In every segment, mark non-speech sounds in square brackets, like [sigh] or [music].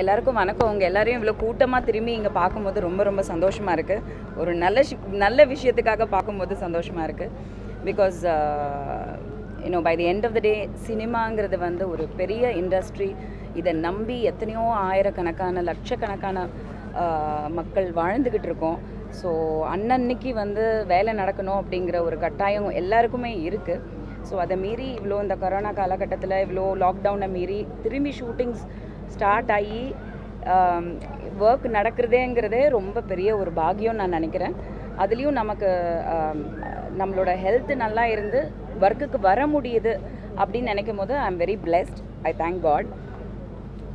எல்லாருக்கும் வணக்கம். உங்கள் எல்லாரையும் இவ்வளோ கூட்டமாக திரும்பி இங்கே பார்க்கும்போது ரொம்ப ரொம்ப சந்தோஷமாக இருக்குது ஒரு நல்ல நல்ல விஷயத்துக்காக பார்க்கும்போது சந்தோஷமாக இருக்குது because you know by the end of the day சினிமாங்கிறது வந்து ஒரு பெரிய இண்டஸ்ட்ரி இதை நம்பி எத்தனையோ ஆயிரக்கணக்கான லட்சக்கணக்கான uh, மக்கள் வாழ்ந்துக்கிட்டு இருக்கோம். ஸோ அன்னன்னைக்கு வந்து வேலை நடக்கணும் அப்படிங்கிற ஒரு கட்டாயம் எல்லாருக்குமே இருக்குது ஸோ அதை மீறி இவ்வளோ இந்த கொரோனா காலகட்டத்தில் இவ்வளோ லாக்டவுனை மீறி திரும்பி ஷூட்டிங்ஸ் ஸ்டார்ட் ஆகி ஒர்க் நடக்கிறதேங்கிறதே ரொம்ப பெரிய ஒரு பாகியம் நான் நினைக்கிறேன். அதுலேயும் நமக்கு நம்மளோட ஹெல்த் நல்லா இருந்து ஒர்க்குக்கு வர முடியுது அப்படின்னு நினைக்கும் போது I am very blessed I thank God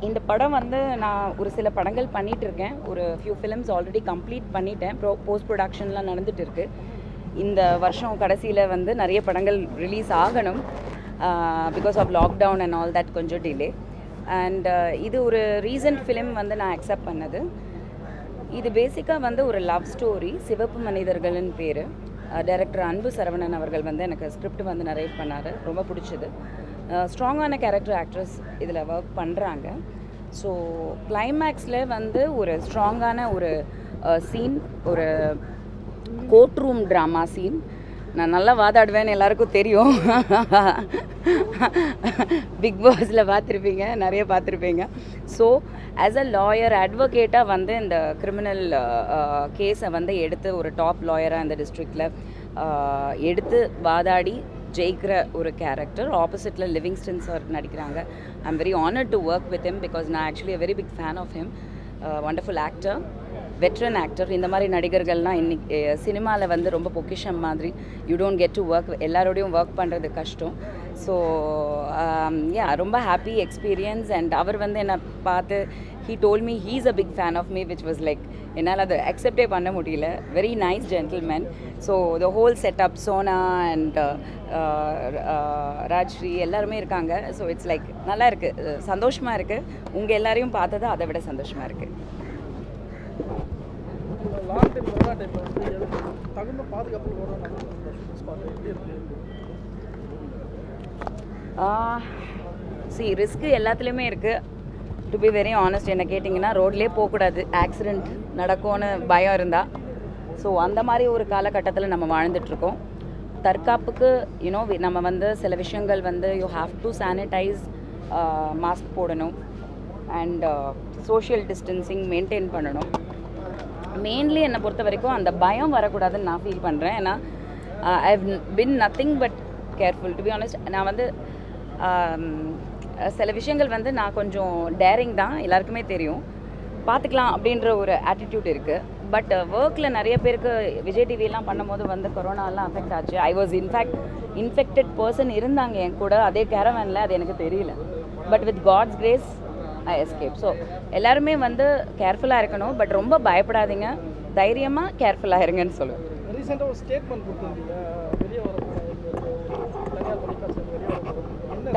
இந்த படம் வந்து நான் ஒரு சில படங்கள் பண்ணிகிட்டு இருக்கேன். ஒரு ஃபியூ ஃபிலிம்ஸ் ஆல்ரெடி கம்ப்ளீட் பண்ணிட்டேன். ப்ரோ போஸ்ட் ப்ரொடக்ஷன்லாம் நடந்துட்டு இருக்கு. இந்த வருஷம் கடைசியில் வந்து நிறைய படங்கள் ரிலீஸ் ஆகணும். Because of lockdown and all that கொஞ்சம் டிலே அண்ட் uh, இது ஒரு ரீசன்ட் ஃபிலிம் வந்து நான் அக்செப்ட் பண்ணது. இது பேசிக்காக வந்து ஒரு லவ் ஸ்டோரி சிவப்பு மனிதர்கள்னு பேர். டைரக்டர் uh, அன்பு சரவணன் அவர்கள் வந்து எனக்கு ஸ்கிரிப்ட் வந்து நரேட் பண்ணார். ரொம்ப பிடிச்சது. ஸ்ட்ராங்கான கேரக்டர் ஆக்ட்ரஸ் இதில் ஒர்க் பண்ணுறாங்க ஸோ கிளைமேக்ஸில் வந்து ஒரு ஸ்ட்ராங்கான ஒரு uh, சீன் ஒரு கோர்ட் ரூம் ட்ராமா சீன் நான் நல்லா வாதாடுவேன்னு எல்லாருக்கும் தெரியும். [laughs] பிக் பாஸில் பார்த்துருப்பீங்க நிறைய பார்த்துருப்பீங்க. ஸோ ஆஸ் அ லாயர் அட்வொகேட்டாக வந்து இந்த கிரிமினல் கேஸை வந்து எடுத்து ஒரு டாப் லாயராக இந்த டிஸ்ட்ரிக்டில் எடுத்து வாதாடி ஜெயிக்கிற ஒரு கேரக்டர் ஆப்போசிட்டில் லிவிங்ஸ்டன் சார் நடிக்கிறாங்க. I am very honoured to work with him because நான் actually a very big fan of him wonderful actor veteran actor இந்த மாதிரி நடிகர்கள்லாம் இன்னைக்கு சினிமாவில் வந்து ரொம்ப பொக்கிஷம் மாதிரி you don't get to work எல்லாரோடையும் ஒர்க் பண்ணுறது கஷ்டம். ஸோ யா um, ரொம்ப ஹாப்பி எக்ஸ்பீரியன்ஸ் அண்ட் அவர் வந்து என்னை பார்த்து he told me he's a big fan of me which was like என்னால் அதை அக்செப்டே பண்ண முடியல. Very nice gentleman so the whole setup Sona and Rajshree எல்லாருமே இருக்காங்க. ஸோ இட்ஸ் லைக் நல்லா இருக்குது சந்தோஷமாக இருக்குது உங்கள் எல்லாரையும் பார்த்தது அதை விட சந்தோஷமாக இருக்குது லாங் டைம் கொரோனா டைமில் வந்து தகுந்த பாதுகாப்பு ஸ்பாட் எப்படி சி ரிஸ்க்கு எல்லாத்துலேயுமே இருக்குது டு பி வெரி ஆனஸ்ட் என்ன கேட்டிங்கன்னா ரோட்லேயே போகக்கூடாது. ஆக்சிடெண்ட் நடக்கும்னு பயம் இருந்தால் ஸோ அந்த மாதிரி ஒரு காலகட்டத்தில் நம்ம வாழ்ந்துட்டுருக்கோம். தற்காப்புக்கு யூனோ நம்ம வந்து சில விஷயங்கள் வந்து you have to sanitize mask போடணும். அண்ட் சோஷியல் டிஸ்டன்சிங் மெயின்டைன் பண்ணணும். மெயின்லி என்னை பொறுத்த வரைக்கும் அந்த பயம் வரக்கூடாதுன்னு நான் ஃபீல் பண்ணுறேன் ஏன்னா I have been nothing but careful to be honest நான் வந்து சில விஷயங்கள் வந்து நான் கொஞ்சம் டேரிங் தான் எல்லாருக்குமே தெரியும். பார்த்துக்கலாம் அப்படின்ற ஒரு ஆட்டிடியூட் இருக்குது பட் ஒர்க்கில் நிறைய பேருக்கு விஜய் டிவிலாம் பண்ணும்போது வந்து கொரோனாலாம் அஃபெக்ட் ஆச்சு. I was in fact infected person இருந்தாங்க என் கூட. அதே கேரவனில் அது எனக்கு தெரியல. But with God's grace I escape so எல்லாருமே வந்து கேர்ஃபுல்லாக இருக்கணும். பட் ரொம்ப பயப்படாதீங்க. தைரியமாக கேர்ஃபுல்லாக இருங்கன்னு சொல்லுவேன். ரீசெண்டாக ஒரு ஸ்டேட்மெண்ட் கொடுத்துருந்தீங்க. வெளியே வர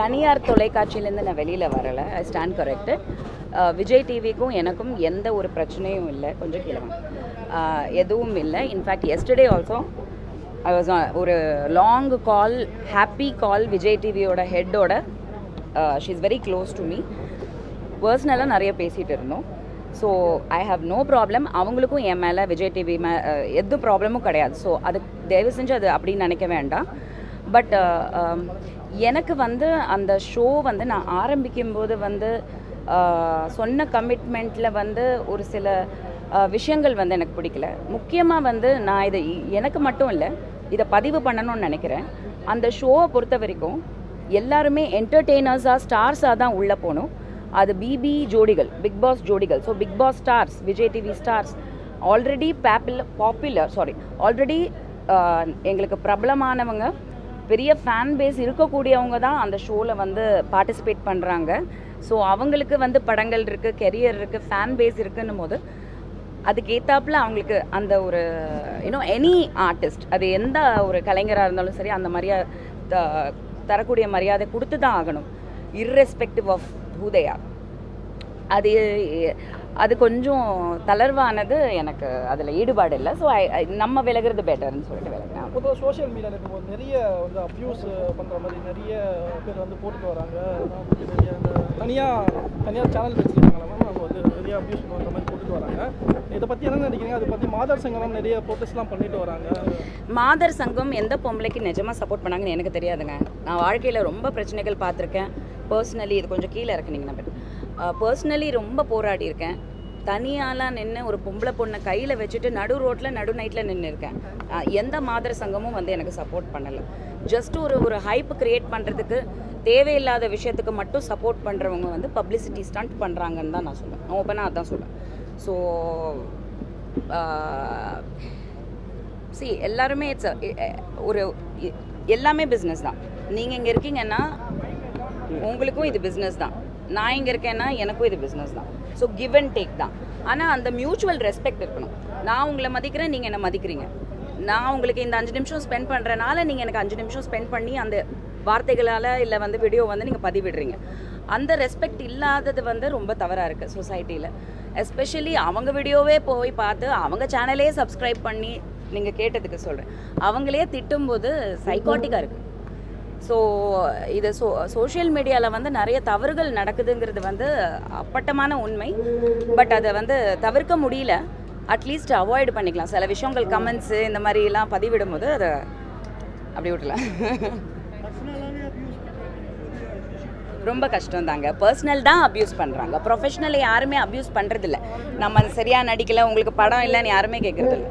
தனியார் தொலைக்காட்சியிலேருந்து நான் வெளியில் வரலை. ஐ ஸ்டாண்ட் கரெக்டு விஜய் டிவிக்கும் எனக்கும் எந்த ஒரு பிரச்சனையும் இல்லை. கொஞ்சம் கீழே எதுவும் இல்லை. In fact yesterday also I was ஒரு long call happy call Vijay டிவியோட ஹெட்டோட she is very close to me பர்சனலாக நிறைய பேசிகிட்டு இருந்தோம். So I have no problem அவங்களுக்கும் என் மேலே விஜய் டிவி மே எது ப்ராப்ளமும் கிடையாது. ஸோ அது தயவு செஞ்சு அது அப்படின்னு நினைக்க வேண்டாம். பட் எனக்கு வந்து அந்த ஷோ வந்து நான் ஆரம்பிக்கும்போது வந்து சொன்ன கமிட்மெண்ட்டில் வந்து ஒரு சில விஷயங்கள் வந்து எனக்கு பிடிக்கல. முக்கியமாக வந்து நான் இதை எனக்கு மட்டும் இல்லை இதை பதிவு பண்ணணும்னு நினைக்கிறேன். அந்த ஷோவை பொறுத்த வரைக்கும் எல்லாருமே என்டர்டெய்னர்ஸாக ஸ்டார்ஸாக தான் உள்ளே போகணும். அது BB Jodigal Bigg Boss Jodigal. So Bigg Boss stars Vijay TV stars already popular popular sorry already எங்களுக்கு பிரபலமானவங்க பெரிய ஃபேன் பேஸ் இருக்கக்கூடியவங்க தான் அந்த ஷோவில் வந்து பார்ட்டிசிபேட் பண்ணுறாங்க ஸோ அவங்களுக்கு வந்து படங்கள் இருக்குது கெரியர் இருக்குது ஃபேன் பேஸ் இருக்குன்னும் போது அதுக்கேற்றாப்புல அவங்களுக்கு அந்த ஒரு யூனோ எனி ஆர்டிஸ்ட் அது எந்த ஒரு கலைஞராக இருந்தாலும் சரி அந்த மரியாதை த- தரக்கூடிய மரியாதை கொடுத்து தான் ஆகணும் இர்ரெஸ்பெக்டிவ் ஆஃப் ஹூதையா அது அது கொஞ்சம் தளர்வானது எனக்கு அதில் ஈடுபாடு இல்லை. ஸோ நம்ம விலகிறது பெட்டர்னு சொல்லிட்டு விலகிறேன். பொதுவாக சோஷியல் மீடியாவில் இப்போ நிறைய வந்து அப்யூஸ் பண்ணுற மாதிரி நிறைய பேர் வந்து போட்டுட்டு வராங்க. நிறைய தனியாக தனியார் சேனல் வச்சுருக்காங்களா மேம் அவங்க வந்து இதை பற்றி என்ன நினைக்கிறீங்க? அதை பற்றி மாதர் சங்கம்லாம் நிறைய ப்ரோட்டஸ்ட்லாம் பண்ணிட்டு வராங்க. மாதர் சங்கம் எந்த பொம்பளைக்கு நிஜமாக சப்போர்ட் பண்ணாங்கன்னு எனக்கு தெரியாதுங்க. நான் வாழ்க்கையில் ரொம்ப பிரச்சனைகள் பார்த்துருக்கேன். பர்சனலி இது கொஞ்சம் கீழே இறக்குனீங்கன்னா பெட்டர் பர்சனலி ரொம்ப போராடி இருக்கேன் தனியாலாம் நின்று ஒரு பொம்பளை பொண்ணை கையில் வச்சுட்டு நடு ரோட்டில் நடு நைட்டில் நின்று இருக்கேன் எந்த மாதர் சங்கமும் வந்து எனக்கு சப்போர்ட் பண்ணலை. ஜஸ்ட் ஒரு ஒரு ஹைப் க்ரியேட் பண்ணுறதுக்கு தேவையில்லாத விஷயத்துக்கு மட்டும் சப்போர்ட் பண்ணுறவங்க வந்து பப்ளிசிட்டி ஸ்டண்ட் பண்ணுறாங்கன்னு தான் நான் சொல்லுவேன். நான் ஓப்பனாக அதான் சொல்லுவேன். ஸோ சி எல்லாருமே இட்ஸ் ஒரு எல்லாமே பிஸ்னஸ் தான். நீங்கள் இங்கே இருக்கீங்கன்னா உங்களுக்கும் இது பிஸ்னஸ் தான். நான் இங்கே இருக்கேன்னா எனக்கும் இது பிஸ்னஸ் தான். ஸோ கிவ் அண்ட் டேக் தான். ஆனால் அந்த மியூச்சுவல் ரெஸ்பெக்ட் இருக்கணும். நான் உங்களை மதிக்கிறேன் நீங்கள் என்னை மதிக்கிறீங்க. நான் உங்களுக்கு இந்த அஞ்சு நிமிஷம் ஸ்பெண்ட் பண்ணுறனால நீங்கள் எனக்கு அஞ்சு நிமிஷம் ஸ்பெண்ட் பண்ணி அந்த வார்த்தைகளால் இல்லை வந்து வீடியோ வந்து நீங்கள் பதிவிடுறீங்க. அந்த ரெஸ்பெக்ட் இல்லாதது வந்து ரொம்ப தவறாக இருக்குது சொசைட்டியில் எஸ்பெஷலி அவங்க வீடியோவே போய் பார்த்து அவங்க சேனலே சப்ஸ்கிரைப் பண்ணி நீங்கள் கேட்டதுக்கு சொல்கிறேன் அவங்களே திட்டும்போது சைக்காட்டிக்காக இருக்குது ஸோ இது சோ சோஷியல் மீடியாவில் வந்து நிறைய தவறுகள் நடக்குதுங்கிறது வந்து அப்பட்டமான உண்மை. பட் அதை வந்து தவிர்க்க முடியல. அட்லீஸ்ட் அவாய்ட் பண்ணிக்கலாம். சில விஷயங்கள் கமெண்ட்ஸு இந்த மாதிரிலாம் பதிவிடும்போது அதை அப்படி விடலாம் ரொம்ப கஷ்டம் தாங்க பர்சனல் தான் அப்யூஸ் பண்ணுறாங்க ப்ரொஃபஷனல் யாருமே அப்யூஸ் பண்ணுறதில்ல நம்ம சரியாக நடிக்கல உங்களுக்கு படம் இல்லைன்னு யாருமே கேட்குறதில்ல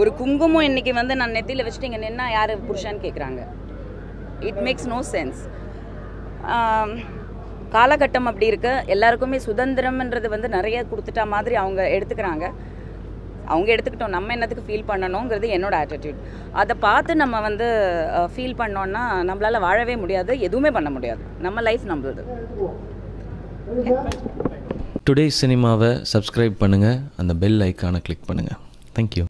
ஒரு குங்குமம் இன்னைக்கு வந்து நான் நெத்தியில் வச்சுட்டு இங்கே நின்னா யார் புருஷான்னு கேட்குறாங்க இட் மேக்ஸ் நோ சென்ஸ் காலகட்டம் அப்படி இருக்கு. எல்லாருக்குமே சுதந்திரம்ன்றது வந்து நிறைய கொடுத்துட்டா மாதிரி அவங்க எடுத்துக்கிறாங்க. அவங்க எடுத்துக்கிட்டோம். நம்ம என்னத்துக்கு ஃபீல் பண்ணணுங்கிறது என்னோட ஆட்டிடியூட் அதை பார்த்து நம்ம வந்து ஃபீல் பண்ணோன்னா நம்மளால் வாழவே முடியாது எதுவுமே பண்ண முடியாது. நம்ம லைஃப் நம்மளது. டுடே சினிமாவை சப்ஸ்கிரைப் பண்ணுங்கள் அந்த பெல் ஐக்கானை கிளிக் பண்ணுங்கள் தேங்க்யூ